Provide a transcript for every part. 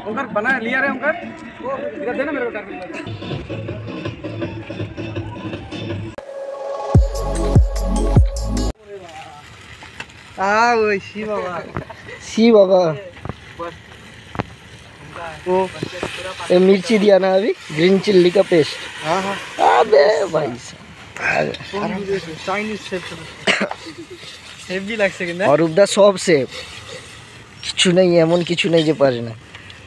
ओंकार बना लिया रे ओंकार इधर देना मेरे को टारगेट हाँ वही सी बाबा सी बाबा वो ये मिर्ची दिया ना अभी ग्रीन चिल्ली का पेस्ट हाँ हाँ अबे भाई साहब চাইনিজ শেপ হেভি লাগছে কিন্তু और उधर সব সেফ কিছু নেই এমন কিছু নেই যে পারে না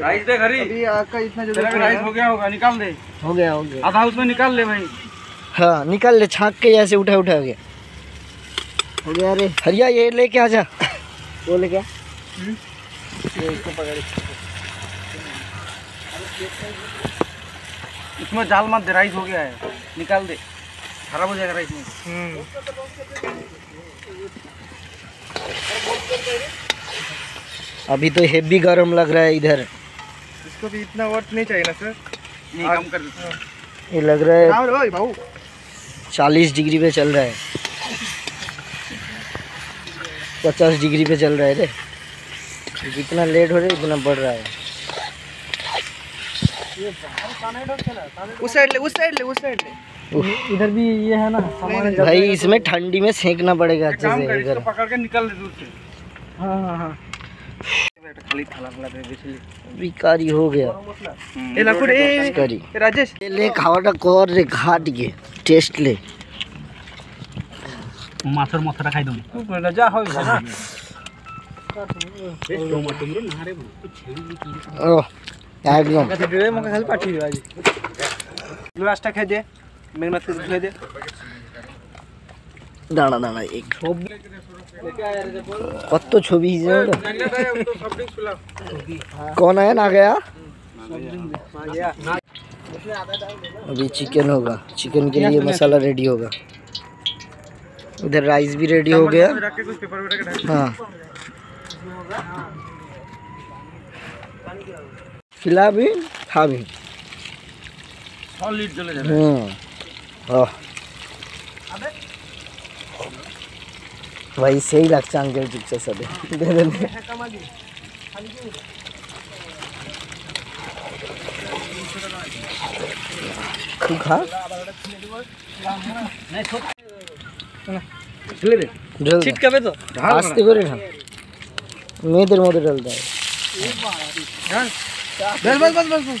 राइस दे घरी अभी आपका इतना जो राइस हो गया होगा निकाल दे। हो गया हो गया। आधा उसमें निकाल ले भाई। हाँ निकाल ले छाक के ऐसे उठा उठा के हो गया अरे हरिया ये लेके आ जा। वो लेके आ। इसमें जाल मत दे राइस हो गया है। निकाल दे। खराब हो जाएगा राइस में। हम्म। अभी तो हेवी गर्म लग रहा है इधर। इसको भी इतना वर्थ नहीं चाहिए ना सर नहीं कम कर ये लग रहा है भाऊ। चालीस डिग्री पे चल रहा है। पचास डिग्री पे चल रहा है रे। जितना लेट हो रहा है उतना बढ़ रहा है। उस साइड ले उस साइड ले उस साइड ले। इधर भी ये है ना भाई इसमें ठंडी में सेकना पड़ेगा अच्छे से इधर। पकड़ के निकाल दे दूर से। हाँ हाँ हाँ। বিকারি হয়ে গেল এ লাকুড় এ রাজেশ লে খাওয়াটা কর রে ঘাট গে টেস্ট লে মাছের মাথাটা খাই দম যা হয় না একদম মুখে খালি পাঠিয়ে দেবে আজ গ্লাসটা খেয়ে দে মেঘনাথকে খেয়ে দে দাঁড়া দাঁড়া এক কত ছবি হিসেবে कौन आया ना गया अभी चिकन होगा चिकन के लिए मसाला रेडी होगा इधर राइस भी रेडी हो गया रख के कुछ पेपर वेपर के ढक हाँ खिला भी खा भी सॉलिड भाई सही लग चांगे जिसे सब। दे दे दे। तो? दे बस बस बस बस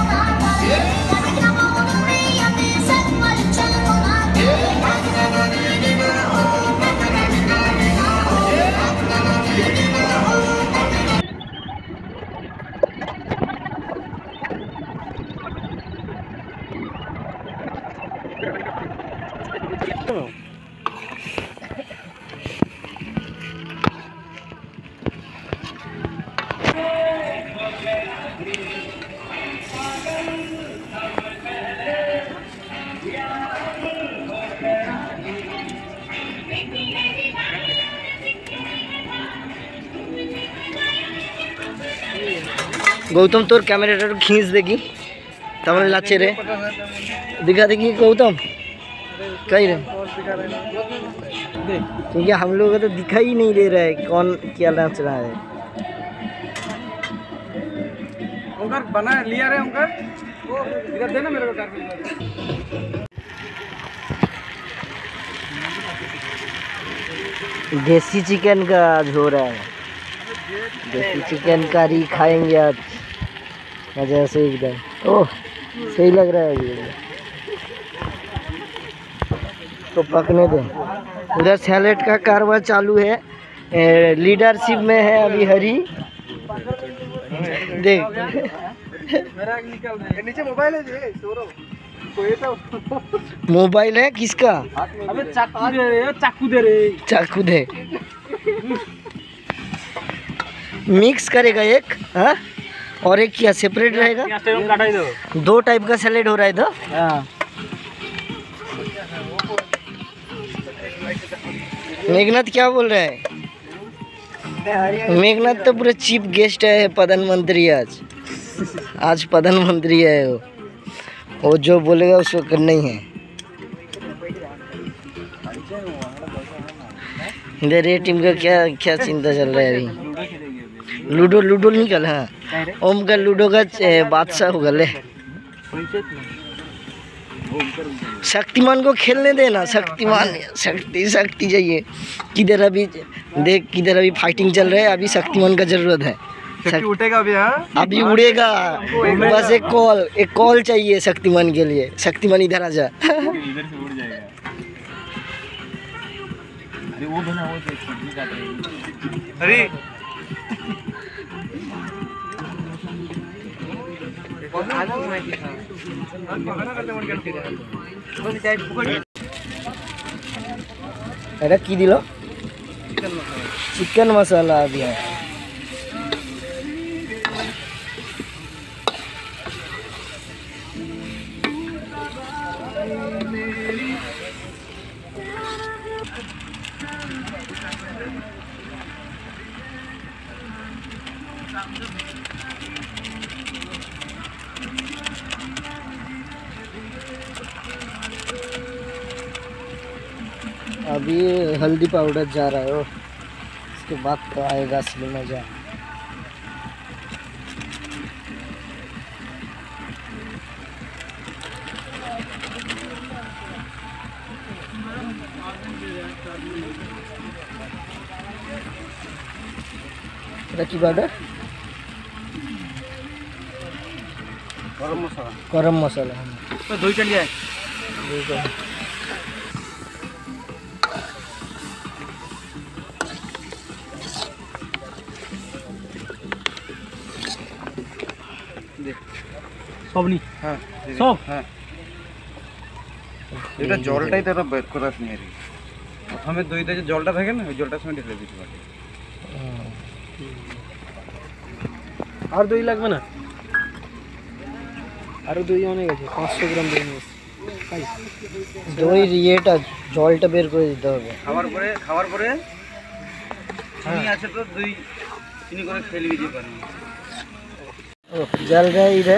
তোর ক্যামেরাটা একটু খিঁচ দেখি তাহলে লাচ্ছে রে दिखा देखी गौतम कहीं रे क्योंकि हम लोग को तो दिखाई ही नहीं दे रहा है कौन क्या नाच रहा है ओंकार बना लिया रे ओंकार इधर देना मेरे को टारगेट देसी चिकन का आज हो रहा है। देसी चिकन करी खाएँगे आज। मज़ा से एकदम। ओह, सही लग रहा है अभी इसको पकने दे। उधर सैलेड का कारवा चालू है। लीडरशिप में है अभी हरी। देख। मेरा निकल रहा है। नीचे मोबाइल है जी सौरभ तो मोबाइल है किसका? अबे चाकू दे रे चाकू दे रे। चाकू दे। मिक्स करेगा एक हाँ? और एक क्या सेपरेट रहेगा? दो। दो टाइप का सैलेड हो रहा है इधर। हाँ। मेघनाथ क्या बोल रहा है? मेघनाथ तो पूरा चीफ गेस्ट है प्रधानमंत्री आज। आज प्रधानमंत्री है वो। वो जो बोलेगा उसको करना ही है। इधर टीम का क्या क्या चिंता चल रहा है अभी? लूडो लूडो निकल हाँ। ओम का लूडो का बादशाह हो। गए शक्तिमान को खेलने देना, शक्तिमान, शक्ति शक्ति चाहिए। किधर अभी, देख, किधर अभी फाइटिंग चल रहा है, अभी शक्तिमान का ज़रूरत है। शक- उठेगा अभी हाँ अभी उड़ेगा बस एक कॉल एक कॉल चाहिए शक्तिमान के लिए शक्तिमान इधर आ जा इधर से उड़ जाएगा अरे वो बना वो देख सब्जी काट रही अरे এটা কি দিল চিকেন মশলা দিয়ে अभी हल्दी पाउडर जा रहा है वो उसके बाद तो आएगा असली मजा এটা কি পাউডার গরম মশলা গরম মশলা হ্যাঁ। তো দই সব নি হ্যাঁ সব? হ্যাঁ। এটা জলটাই তো বের করাস নিয়ে প্রথমে দইটা যে জলটা থাকে না ওই জলটার সঙ্গে ঢেলে দিতে পারে আর দই লাগবে না? আরও দই অনেক আছে পাঁচশো গ্রাম দই দইয়ের ইয়েটা জলটা বের করে দিতে হবে। খাওয়ার পরে খাওয়ার পরে হ্যাঁ। চিনি আছে তো দই চিনি করে ফেলে দিতে পারি। ও জলটা ইরে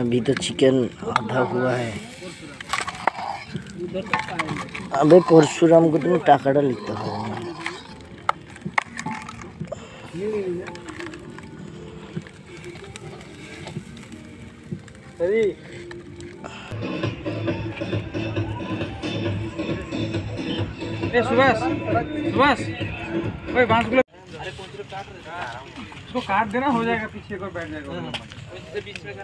अभी तो चिकन आधा हुआ है। अबे परशुराम को तुम टाकड़ा लिखता हो। सुभाष सुभाष। काट देना हो जाएगा पीछे को बैठ जाएगा। हाँ। बीच में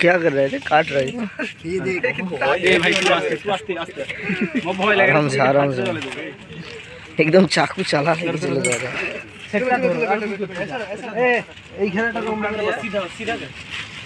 क्या कर रहे थे काट रहे तू तू आराम से आराम से एकदम चाकू चाला लेके चले जा रहे हैं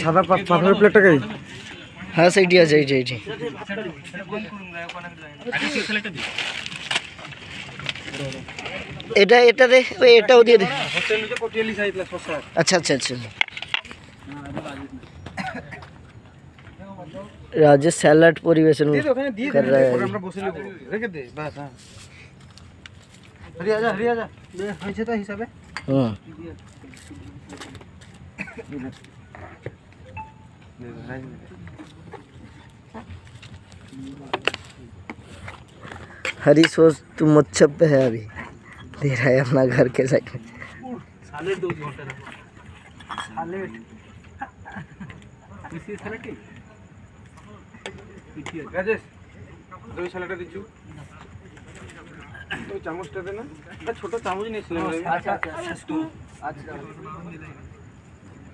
সাদা পা- পাথরের প্লেটটা কে हाँ सही है सही सही এটা এটা দে ওই এটাও দিয়ে দে হোটেল যে কোটিয়ালি সাইতলা শসা अच्छा अच्छा अच्छा রাজেশ স্যালাড পরিবেশন দিয়ে দে ওখানে দিয়ে দে कर रहा পরে है আমরা বসে নেবো রেখে দে বাস হ্যাঁ হরিয়া যা হরিয়া যা দে হয়েছে তো হিসাবে হুম हरी सोच तू मुच्छब पे है अभी दे रहा है अपना घर के साइड में সালের দু ঘন্টা সালেড মিশিয়ে সালেড কি রাজেশ দই সালাটা দিচ্ছু তো চামচটা দে না একটা ছোট চামচ নিয়েছিলাম রে। আচ্ছা আচ্ছা একটু আচ্ছা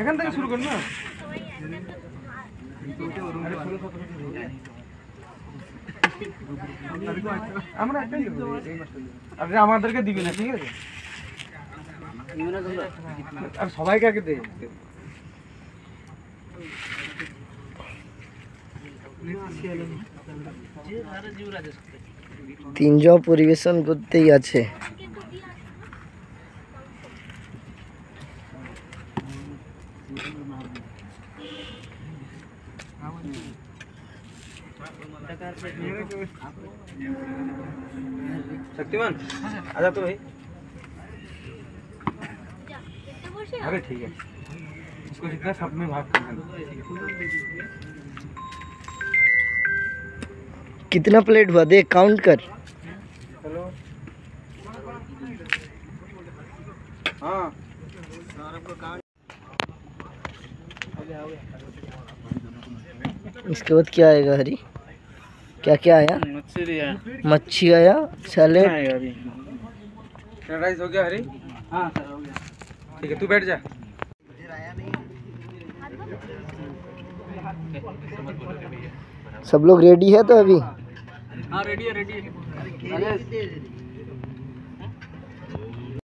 এখান থেকে শুরু কর না। আমাদেরকে দিবি না, ঠিক আছে? আর সবাইকে আগে দে তিনজন পরিবেশন করতেই আছে। शक्तिमान आजा तो भाई। अरे ठीक है। इसको जितना सब में भाग करना कितना प्लेट हुआ? देख काउंट कर। हेलो हाँ। इसके बाद क्या आएगा हरी? क्या क्या आया? मच्छी आया। मच्छी आया सैलेड। राइस हो गया हरी? हाँ सर हो गया। ठीक है तू बैठ जा। सब लोग रेडी है तो अभी? हाँ रेडी है रेडी है।